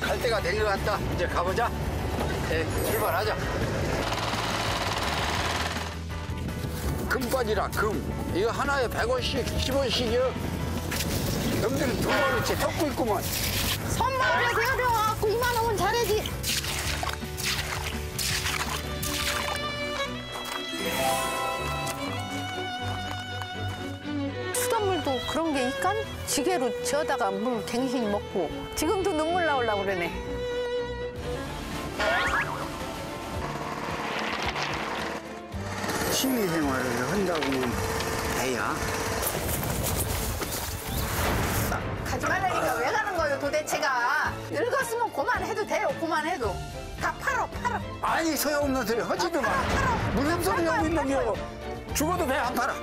갈 때가 된것 같다. 이제 가보자. 네, 출발하자. 금바지라 금. 이거 하나에 100원씩, 10원씩이요. 넘들은 두 번째 섞고 있구만. 그런 게 있간? 지게로 지어다가 물 갱신히 먹고 지금도 눈물 나오려고 그러네. 취미 생활을 한다고 하면 돼야. 가지 말라니까 왜 가는 거예요 도대체가. 늙었으면 그만해도 돼요 그만해도. 다 팔어 팔어. 아니, 소용없는 소리 하지도 마. 무슨 소리 하고 있는 겨. 죽어도 배 안 팔아.